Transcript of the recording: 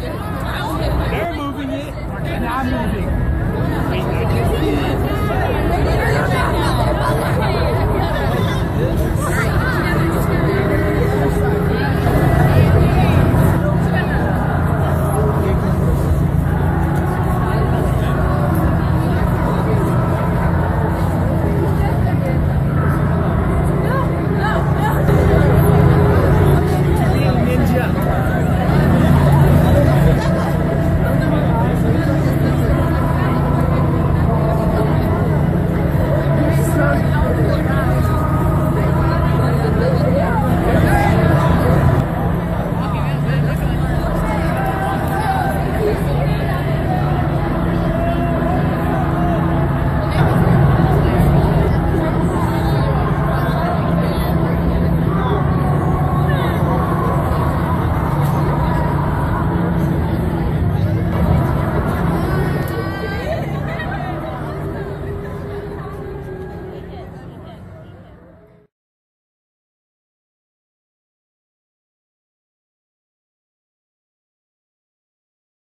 They're moving it, and I'm moving